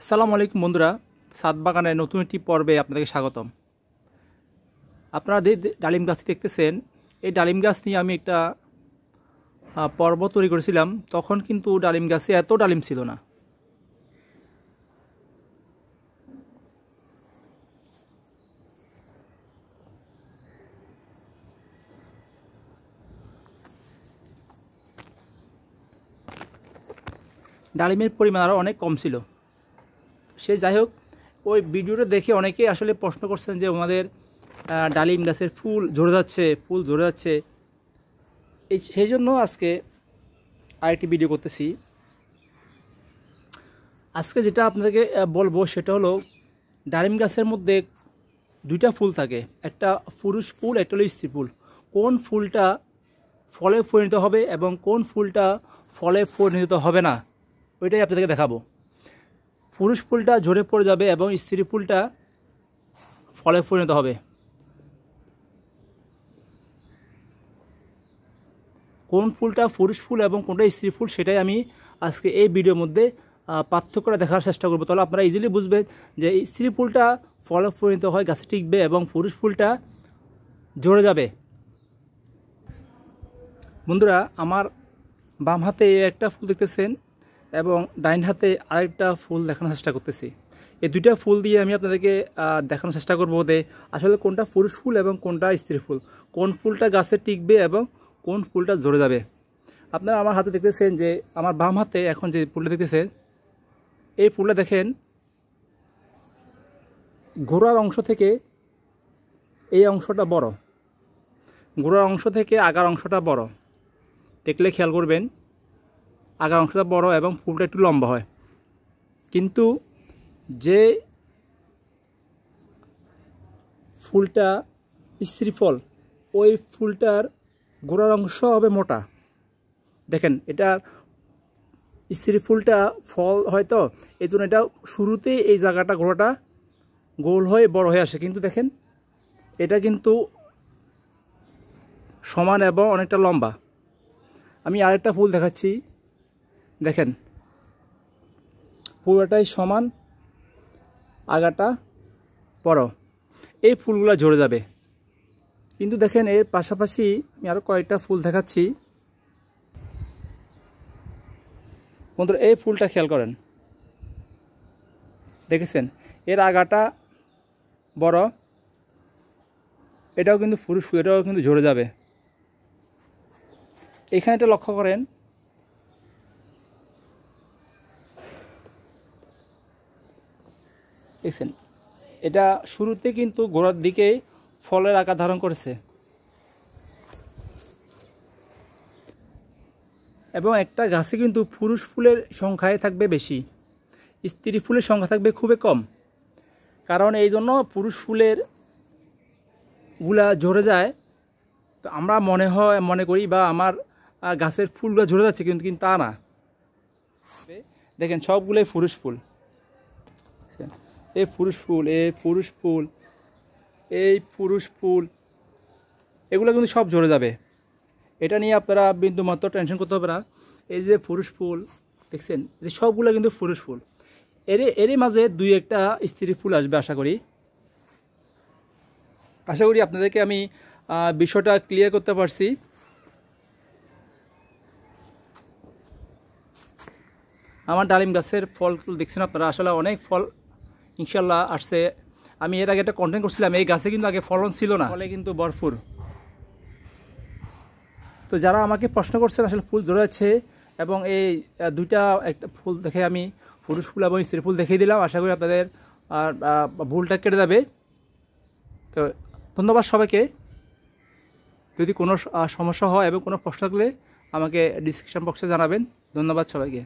আসসালামু আলাইকুম বন্ধুরা। সাত বাগানের নতুন একটি পর্বে আপনাদেরকে স্বাগতম। আপনারা যে ডালিম গাছটি দেখতেছেন। এই ডালিম গাছ নিয়ে আমি একটা পর্ব তৈরি করেছিলাম। তখন কিন্তু ডালিম গাছে এত ডালিম ছিল না। ডালিমের পরিমাণ আরও অনেক কম ছিল। সে যাই হোক, ওই ভিডিওটা দেখে অনেকেই আসলে প্রশ্ন করছেন যে আমাদের ডালিম গাছের ফুল ঝরে যাচ্ছে, ফুল ঝরে যাচ্ছে। এই সেই জন্য আজকে আরেকটি ভিডিও করতেছি। আজকে যেটা আপনাদেরকে বলব সেটা হলো, ডালিম গাছের মধ্যে দুইটা ফুল থাকে। একটা পুরুষ ফুল, একটা হলো স্ত্রী ফুল। কোন ফুলটা ফলে পরিণত হবে এবং কোন ফুলটা ফলে পরিণত হবে না, ওইটাই আপনাদেরকে দেখাবো। পুরুষ ফুলটা ঝরে পড়ে যাবে এবং স্ত্রী ফুলটা ফলে পরিণত হবে। কোন ফুলটা পুরুষ ফুল এবং কোনটা স্ত্রী ফুল সেটাই আমি আজকে এই ভিডিওর মধ্যে পার্থক্যটা দেখার চেষ্টা করব। তাহলে আপনারা ইজিলি বুঝবেন যে স্ত্রী ফুলটা ফলে পরিণত হয়, গাছে টিকবে এবং পুরুষ ফুলটা ঝরে যাবে। বন্ধুরা, আমার বাম হাতে একটা ফুল দেখতেছেন। এবং ডাইন হাতে আরেকটা ফুল দেখানোর চেষ্টা করতেছি। এই দুইটা ফুল দিয়ে আমি আপনাদেরকে দেখানোর চেষ্টা করব যে আসলে কোনটা পুরুষ ফুল এবং কোনটা স্ত্রী ফুল। কোন ফুলটা গাছে টিকবে এবং কোন ফুলটা ঝরে যাবে। আপনারা আমার হাতে দেখতেছেন যে আমার বাম হাতে এখন যে ফুলটা দেখতেছেন, এই ফুলটা দেখেন গোড়ার অংশ থেকে এই অংশটা বড়। গোড়ার অংশ থেকে আগার অংশটা বড়। দেখলে খেয়াল করবেন আগার অংশটা বড় এবং ফুলটা একটু লম্বা হয়। কিন্তু যে ফুলটা স্ত্রী ফল ওই ফুলটার গোড়ার অংশ হবে মোটা। দেখেন, এটা স্ত্রী ফুলটা ফল হয়তো এই জন্য এটা শুরুতে এই জায়গাটা, গোড়াটা গোল হয়ে বড় হয়ে আসে। কিন্তু দেখেন, এটা কিন্তু সমান এবং অনেকটা লম্বা। আমি আরেকটা ফুল দেখাচ্ছি। দেখেন। পুরোটাই সমান, আগাটা বড়। এই ফুলগুলো ঝরে যাবে। কিন্তু দেখেন, এর পাশাপাশি আমি আরও কয়েকটা ফুল দেখাচ্ছি। বন্ধুরা, এই ফুলটা খেয়াল করেন। দেখেছেন? এর আগাটা বড়। এটাও কিন্তু ফুল, এটাও কিন্তু ঝরে যাবে। এখানে এটা লক্ষ্য করেন দেখছেন, এটা শুরুতে কিন্তু গোড়ার দিকে ফলের আকার ধারণ করেছে। এবং একটা গাছে কিন্তু পুরুষ ফুলের সংখ্যায় থাকবে বেশি। স্ত্রী ফুলের সংখ্যা থাকবে খুবই কম। কারণ এই জন্য পুরুষ ফুলেরগুলা ঝরে যায়। তো আমরা মনে হয়, মনে করি বা আমার গাছের ফুলগুলো ঝরে যাচ্ছে, কিন্তু কিন্তু তা না। দেখেন, সবগুলোই পুরুষ ফুল। এই পুরুষ ফুল, এ পুরুষ ফুল, এই পুরুষ ফুল। এগুলো কিন্তু সব ঝরে যাবে। এটা নিয়ে আপনারা বিন্দু মাত্র টেনশন করতে হবে না। এই যে পুরুষ ফুল, দেখছেন? এই সবগুলো কিন্তু পুরুষ ফুল। এর এরই মাঝে দুই একটা স্ত্রী ফুল আসবে, আশা করি। আশা করি আপনাদেরকে আমি বিষয়টা ক্লিয়ার করতে পারছি। আমার ডালিম গাছের ফলগুলো দেখছেন আপনারা? আসলে অনেক ফল ইনশাল্লাহ আসছে। আমি এর আগে একটা কন্টেন্ট করছিলাম এই গাছে কিন্তু আগে ফলন ছিল না। ফলে কিন্তু ভরপুর। তো যারা আমাকে প্রশ্ন করছেন আসলে ফুল যাচ্ছে এবং এই দুইটা একটা ফুল দেখে আমি পুরুষ ফুল এবং স্ত্রী ফুল দেখিয়ে দিলাম। আশা করি আপনাদের আর ভুলটা কেটে যাবে। তো ধন্যবাদ সবাইকে। যদি কোনো সমস্যা হয় এবং কোনো প্রশ্ন থাকলে আমাকে ডিসক্রিপশন বক্সে জানাবেন। ধন্যবাদ সবাইকে।